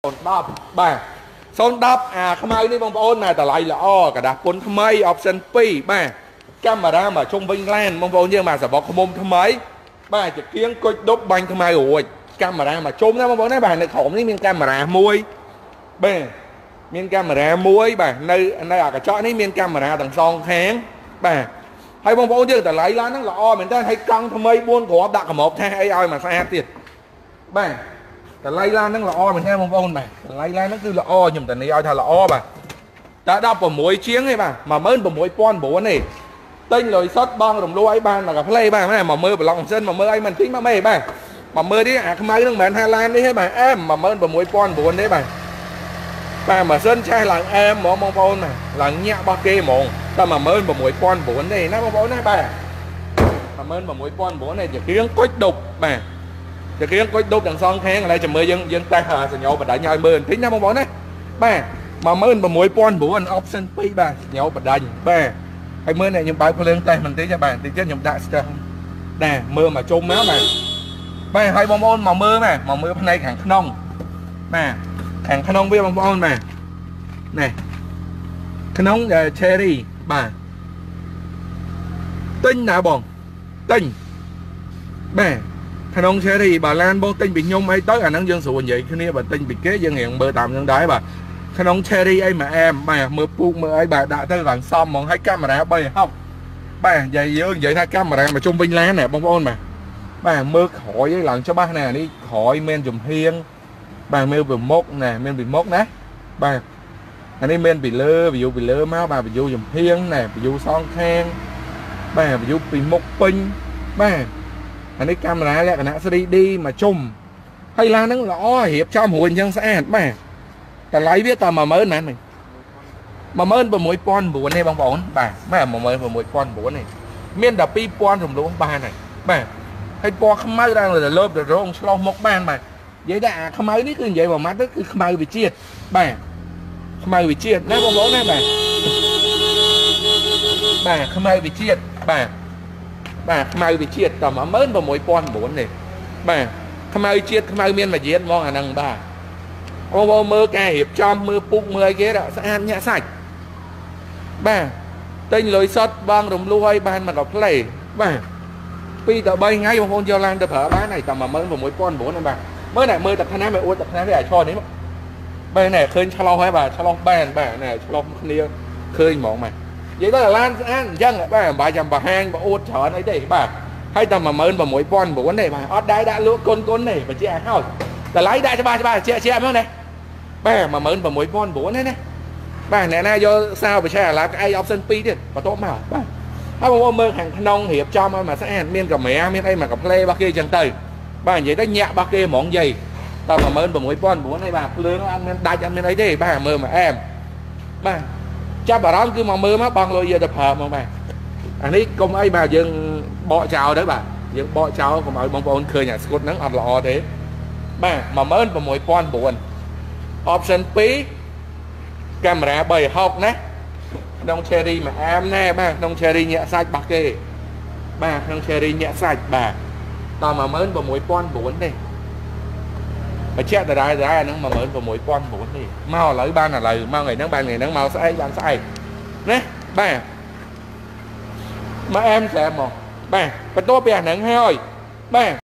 010បាទ010អាខ្មៅនេះបងប្អូនណាតម្លៃល្អกระดาษពុនថ្មី option 2បាទកាមេរ៉ាមកជុំវិញឡានបងប្អូនយើងបាទសបកខ្មុំថ្មីបាទជាគៀងគុជដប់បាញ់ថ្មីរួចកាមេរ៉ាមកជុំណាបងប្អូនណាបាទនៅក្រោមនេះមានកាមេរ៉ាមួយបាទមានកាមេរ៉ាមួយបាទនៅនៅអាកញ្ចក់នេះមានកាមេរ៉ាទាំងសងខាងបាទហើយបងប្អូនយើងតម្លៃឡានហ្នឹងល្អមែនតើហើយកង់ថ្មី4គ្រាប់ដាក់កម្របថាអីឲ្យមកស្អាតទៀតបាទ តម្លៃឡានហ្នឹងល្អមែនទេបងប្អូនបាទតម្លៃឡានហ្នឹងគឺល្អខ្ញុំតានីឲ្យថាល្អបាទតែ16ជាងទេបាទ16900ទេទិញលុយសុតបងរំលោះអីបានមកកាផ្លេបាទមកមើលប្លុកម៉ាស៊ីនមកមើលអីមិនទិញមកមេបាទមកមើលនេះអាខ្មៅហ្នឹងមិនមែនថាឡាននេះទេបាទអែម16900ទេបាទបាទម៉ាស៊ីនឆេះឡើងអែមហ្មងបងប្អូនណាឡើងញាក់របស់គេហ្មងតែ16900ទេណាបងប្អូនណាបាទ16900ទេជាគ្រឿងគុជដប់បាទ ជាគ្រឿងគុជដប់ទាំងសងខាងឥឡូវចាំមើលយើងយើងតេស្តសញ្ញោបដាញ់ឲ្យមើលបន្តិចណាបងប្អូនណាបាទ16900 option 2បាទសញ្ញោបដាញ់បាទហើយមើលនេះខ្ញុំបើកភ្លើងតេស្តបន្តិចបាទបន្តិចទៀតខ្ញុំដាក់ស្ទះដែរមើលមកជុំមកបាទបាទហើយបងប្អូនមកមើលបាទមកមើលផ្នែកខាងក្នុងបាទខាងក្នុងវាបងប្អូនបាទនេះក្នុង cherry បាទទិញណាបងទិញបាទ ក្នុង cherry បើឡានបងទិញពីខ្ញុំអីទៅអាហ្នឹងយើងស្រួលនិយាយគ្នាបើទិញពីគេយើងរៀងមើលតាមហ្នឹងដែរបាទក្នុង cherry អីមួយអែមបាទមើលពូកមើលអីបាទដាក់ទៅឡើងសមហ្មងហើយកាមេរ៉ា360បាទនិយាយយើងនិយាយថាកាមេរ៉ាមកជុំវិញឡានណាបងប្អូនបាទបាទមើលក្រោយឯងឡើងច្បាស់ណានេះក្រោយមានចំហៀងបាទមើលពីមុខណាមានពីមុខណាបាទអានេះមានពីលើ view ពីលើមកបាទ view ចំហៀងណា view សងខាងបាទ view ពីមុខពេញបាទ អានេះកាមេរ៉ាលក្ខណៈ 3D មកជុំហើយឡានហ្នឹងល្អរៀបចំរួចអញ្ចឹងស្អាតបាទតម្លៃវាតែ10000មែនទេ16900ទេបងប្អូនបាទបាទ16900ទេមានតែ2000រំលោះបានហើយបាទហើយពណ៌ខ្មៅដល់លើបរងឆ្លោះមុខបានបាទនិយាយថាអាខ្មៅនេះគឺនិយាយមួយម៉ាត់ទៅគឺខ្មៅវិជាតិបាទខ្មៅវិជាតិណាបងប្អូនណាបាទបាទខ្មៅវិជាតិបាទ បាទខ្មៅវិជាតិតែ16900ទេបាទខ្មៅជាតិខ្មៅមានមួយជាតិហ្មងអាហ្នឹងបាទបងប្អូនមើលការរៀបចំមើលពុកមើលអីគេស្អាតញាក់សាច់បាទទិញលុយសុតបងរំលោះឲ្យបានមកកផ្លេបាទ2ទៅ3ថ្ងៃបងប្អូនយកឡើងទៅប្រើបានហើយតែ16900ហ្នឹងបាទមើលណែមើលតែថ្នាំឲ្យអួតតែថ្នាំវាអាចឈរនេះបាទណែឃើញឆ្លោះហើយបាទឆ្លោះបានបាទណែឆ្លោះគ្នាឃើញហ្មងបាទ និយាយទៅឡានស្អាតអញ្ចឹងបាទមិនបាច់ចាំបង្ហាញបើអួតច្រើនអីទេបាទហើយតែ16900ទេបាទអត់ដែរដាក់លក់គុនគុនទេបញ្ជាក់ឲ្យហើយតម្លៃដាក់ច្បាស់ច្បាស់ជាក់ជាក់មកណាបាទ16900ទេណាបាទអ្នកណាយកសាវបច្ចេកអាឡាក្អែក option 2ទៀតបន្ទាប់មកបាទហើយបងប្អូនមើលខាងក្នុងរៀបចំឲ្យមកស្អាតមានកាមេរ៉ាមានអីមកកាផ្លេរបស់គេអញ្ចឹងទៅបាទនិយាយទៅញាក់របស់គេហ្មងយាយត16900ហើយបាទភ្លើងអត់មានដាច់អត់មានអីទេបាទមើលមកអែមបាទ ចាប់អារម្មណ៍គឺមកមើលមកបងលុយយកទៅប្រើមកបាទអានេះកុំអីបាទយើងបកចោលទៅបាទយើងបកចោលកុំឲ្យបងប្អូនឃើញអាស្គុតហ្នឹងអត់ល្អទេបាទ16900 option 2កាមេរ៉ា360ណាក្នុង cherry មួយអាមណែបាទក្នុង cherry ញាក់សាច់របស់គេបាទក្នុង cherry ញាក់សាច់បាទដល់16900ទេ បញ្ជាក់ដដែលដដែលអាហ្នឹង16900ទេមកឥឡូវបានឥឡូវមកថ្ងៃហ្នឹងបានថ្ងៃហ្នឹងមកស្អែកបានស្អែកណាបាទមកអែមស្រាមមកបាទបន្ទាប់ពីអាហ្នឹងហើយបាទ